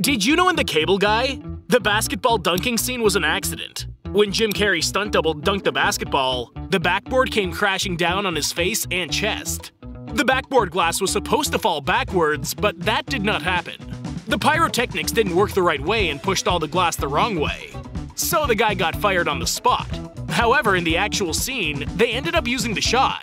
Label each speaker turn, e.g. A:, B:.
A: Did you know in The Cable Guy, the basketball dunking scene was an accident? When Jim Carrey's stunt double dunked the basketball, the backboard came crashing down on his face and chest. The backboard glass was supposed to fall backwards, but that did not happen. The pyrotechnics didn't work the right way and pushed all the glass the wrong way. So the guy got fired on the spot. However, in the actual scene, they ended up using the shot.